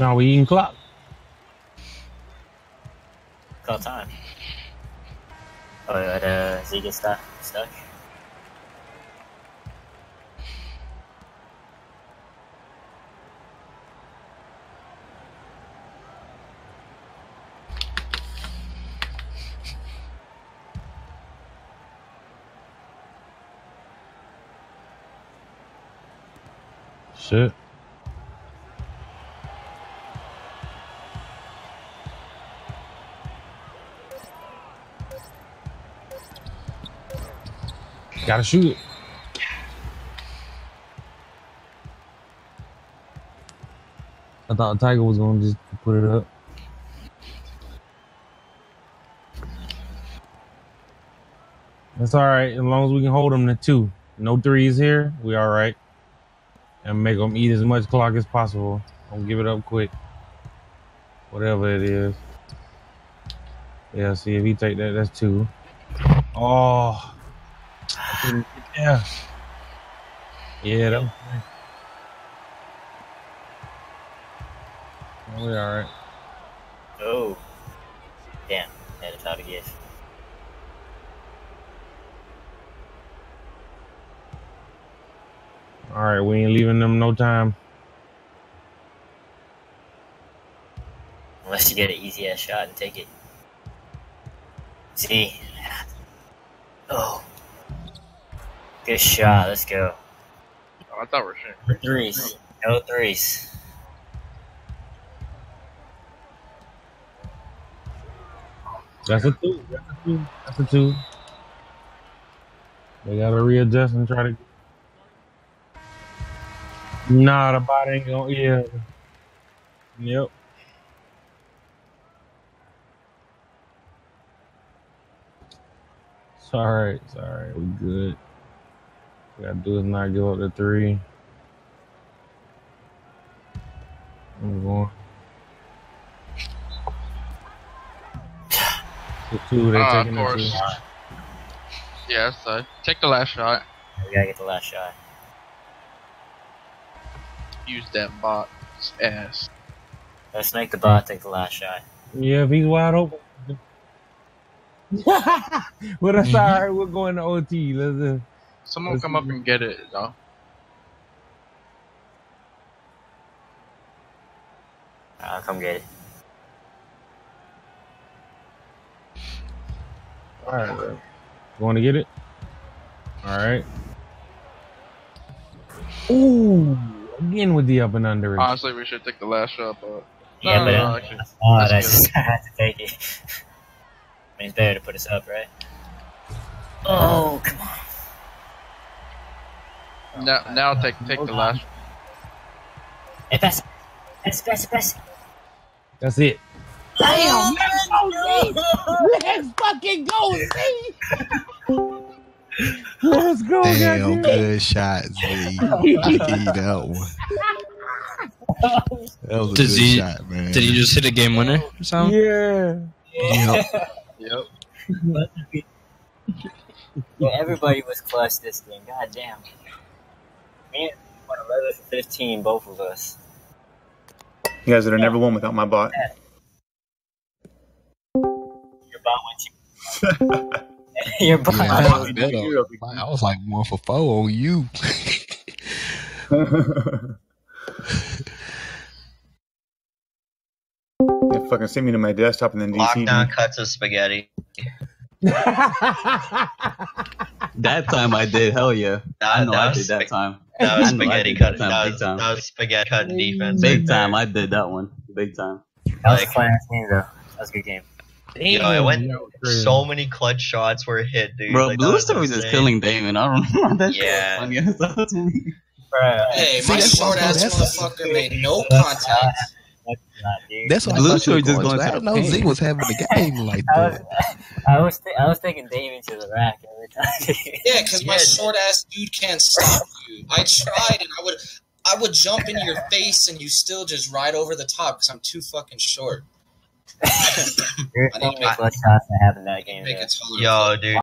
Now we eating clock. Call time. Oh, but, uh, Z get stuck. Stuck. Shit. Gotta shoot it. I thought Tiger was gonna just put it up. That's all right, as long as we can hold them to two. No threes here, we all right. And make them eat as much clock as possible. Don't give it up quick. Whatever it is. Yeah, see if he take that, that's two. Oh, I couldn't get there. Yeah, that was nice. Oh, we all right. Oh. Damn. Had a foul to give. All right, we ain't leaving them no time. Unless you get an easy ass shot and take it. See? Oh. Good shot. Let's go. Oh, I thought we were shooting. For threes. No threes. That's a two. That's a two. That's a two. They gotta readjust and try to. Nah, the bot ain't gonna. Yeah. Yep. It's alright. It's alright. We good. We gotta do is not give up the three. I'm going. The two, they Ah, taking the two. course. Yeah, so take the last shot. We gotta get the last shot. Use that bot's ass. Let's make the bot take the last shot. Yeah, if he's wide open. well, that's all right. We're going to OT. Let's. Someone Let's come up and get it, though. I'll come get it. all right, bro. Going to get it. All right. Ooh, again with the up and under. Honestly, we should take the last shot, but Yeah, no, but no, no, actually, oh, that's get I have to take it. I mean, it's better to put us up, right? Oh, come on. Now, now take take the last. Hey, pass it. Pass it, pass it, pass it. That's it. Damn! Let's fucking go, Z. Let's go, Damn, goddamn. good shot, Z. that one. That was a Did good he- shot, man. Did he just hit a game winner or something? Yeah. Yep. Yep. yeah, everybody was clutch this game. God damn. Me and went 11 for 15, both of us. You guys would have never won without my bot. Your bot went to. Your bot Yeah, I, was better. I was like one for four on you. yeah, fucking send me to my desktop and then DC. Lockdown cuts of spaghetti. That time I did, hell yeah. I know that I was did that time. That was I know I spaghetti did cut. that That was, that was spaghetti cutting defense. Big right time, there. I did that one. Big time. That was a Like- fun game, though. That was a good game. Yo, I went that was so many clutch shots were hit, dude. Bro, Like, that Blue was Story is killing Damon. I don't know. That's Yeah. funny as to me. Bro, uh, Hey, See, my that's short ass motherfucker made no contact. dude. That's what Blue I thought you just going going to. I to didn't know Z was having a game like that. I was, th- I was thinking Damon to the rack every time. Yeah, because my short ass dude can't stop you. I tried and I would I would jump in your face and you still just ride over the top because I'm too fucking short. You're I need to many make- clutch shots that happened that game. Make it tolerable. Yo, dude.